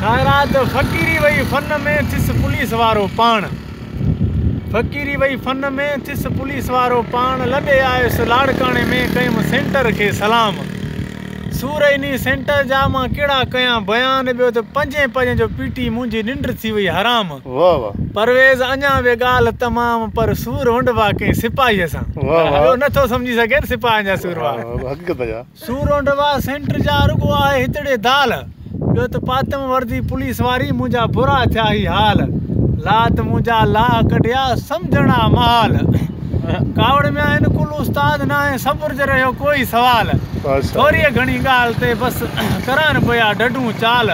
ख़ैरात फ़क़ीरी वई फन में this police वारो पाण। फ़क़ीरी वई फन में थिस पुलिस वारो पाण। लॾे आयुसि लाड़काणे में कयुमि सेंटर खे सलाम। सूर इन सेंटर जा माँ कहिड़ा कयां बयान ॿियो त पंजे पंजे जो पीटी मुंहिंजी निंड थी वई हराम। परवेज़ अञा बि ॻाल्हि तमामु पर सूर हुंडवा कंहिं सिपाहीअ सां। नथो सम्झी सघे न सिपाही जा सूर वारा सूर हुंडवा सेंटर जा रुॻो आहे हितड़े दाल। ॿियो त पातम वर्दी पुलिस वारी मुंहिंजा बुरा थिया ई हाल। लात मुंहिंजा ला कढिया सम्झणा माल। कावड़ में आहिनि कुल उस्ताद न आहे सब्र जो रहियो कोई सवाल। थोरी घणी ॻाल्हि ते बसि करनि पिया डॾूं चाल।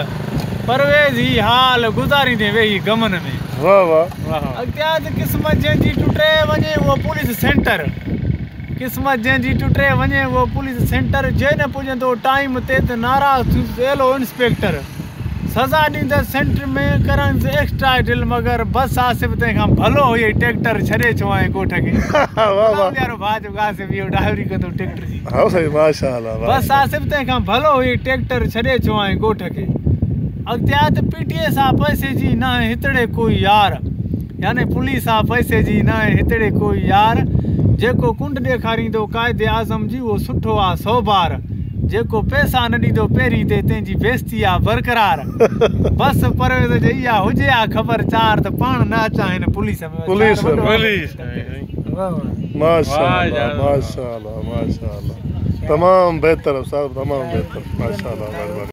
परवेज़ ही हाल गुज़ारींदे वेही गमन में। वाह वाह। अॻियाँ क़िस्मत जंहिंजी टुटे वञे उहो पुलिस सेंटर। क़िस्मत जंहिंजी टुटे वञे उहो पुलिस सेंटर जे न पुॼंदो टाइम ते त नाराज़ थी इंस्पेक्टर। सज़ा ॾींदसि सेंटर में करनि एक्स्ट्रा ढिल मगर बस आसिफ तंहिंखां भलो हुई ट्रैक्टर छॾे छो आहे ॻोठ खे। हाँ बस आसिफ तंहिंखां भलो हुई ट्रैक्टर छॾे छो आहे ॻोठ खे। अॻिते त पीटीए सां पैसे जी न हितड़े कोई यार। याने पुलिस सां पैसे जी न हितड़े कोई यार। जेको कुंड ॾेखारींदो क़ाइदे आज़म जी उहो सुठो आहे सौ बार। जेको पैसा न ॾींदो पहिरीं ते तंहिंजी बेइज़ती आहे बरक़रार। बसि परवेज़ जो इहा हुजे आहे ख़बर चार त पाण न अचां हिन पुलिस में। पुलिस पुलिस वाह, वाह। माशा वाह अल्लाह यार। माशा अल्लाह माशा अल्लाह तमाम बेहतर साहब तमाम बेहतर। माशा अल्लाह मेहरबानी